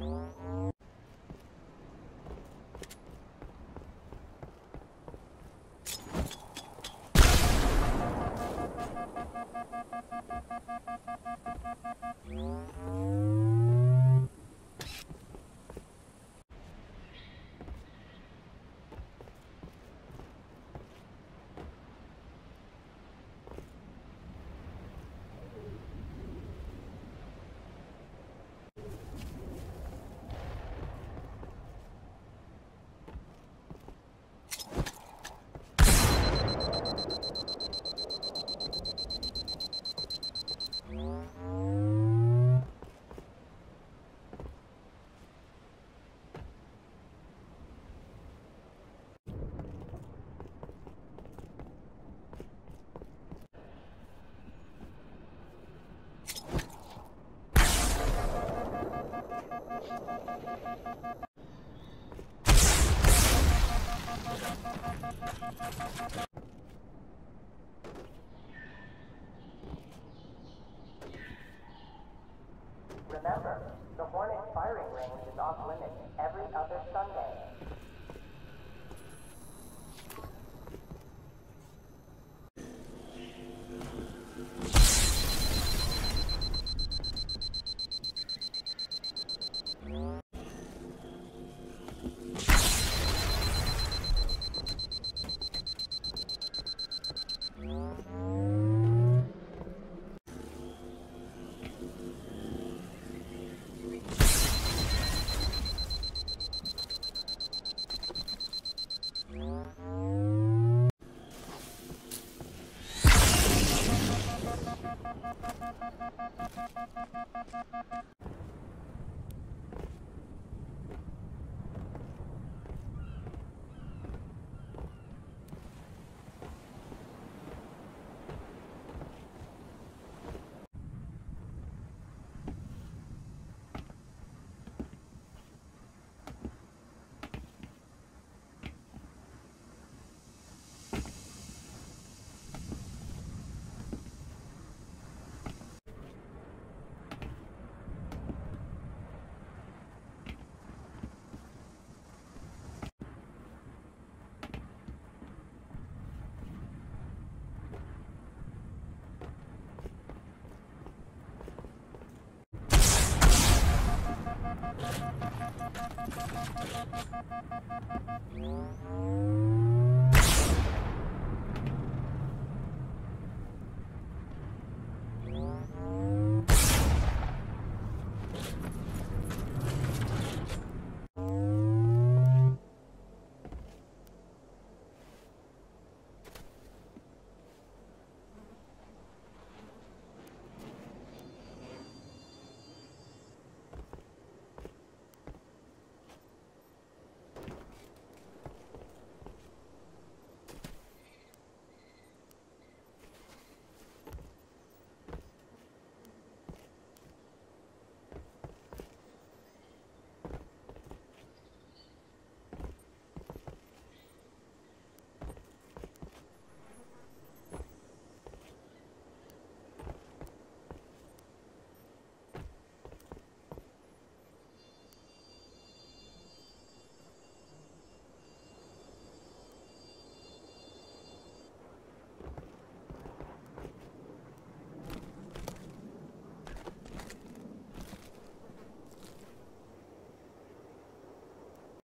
嗯。